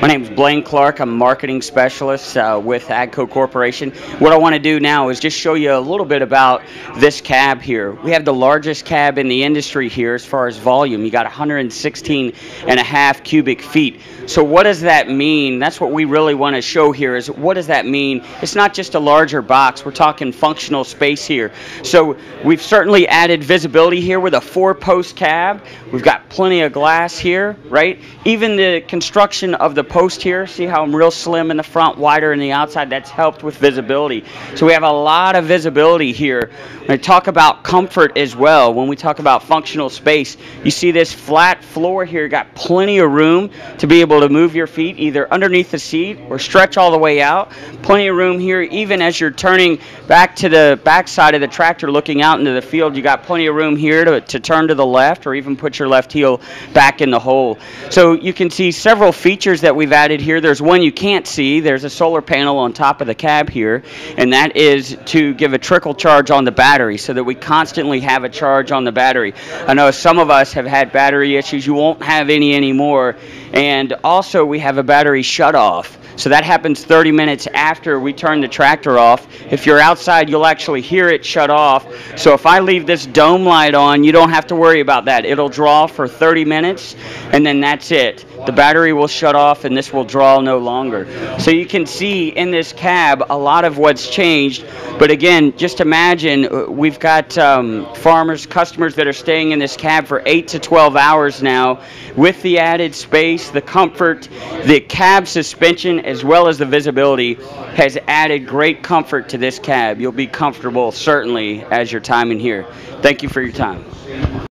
My name is Blaine Clark. I'm a marketing specialist uh, with AGCO Corporation. What I want to do now is just show you a little bit about this cab here. We have the largest cab in the industry here as far as volume. You got 116 and a half cubic feet. So what does that mean? That's what we really want to show here is what does that mean? It's not just a larger box. We're talking functional space here. So we've certainly added visibility here with a four-post cab. We've got plenty of glass here, right? Even the construction of the post here, see how I'm real slim in the front, wider in the outside, that's helped with visibility. So we have a lot of visibility here. When I talk about comfort as well, when we talk about functional space, you see this flat floor here, got plenty of room to be able to move your feet either underneath the seat or stretch all the way out. Plenty of room here, even as you're turning back to the back side of the tractor looking out into the field, you got plenty of room here to, to turn to the left or even put your left heel back in the hole. So you can see several features that we've added here. There's one you can't see. There's a solar panel on top of the cab here, and that is to give a trickle charge on the battery so that we constantly have a charge on the battery. I know some of us have had battery issues. You won't have any anymore. And also we have a battery shut off. So that happens 30 minutes after we turn the tractor off. If you're outside, you'll actually hear it shut off. So if I leave this dome light on, you don't have to worry about that. It'll draw for 30 minutes, and then that's it. The battery will shut off, and this will draw no longer. So you can see in this cab a lot of what's changed. But again, just imagine uh, we've got um, farmers, customers that are staying in this cab for 8 to 12 hours now with the added space, the comfort, the cab suspension, as well as the visibility has added great comfort to this cab. You'll be comfortable certainly as your time in here. Thank you for your time.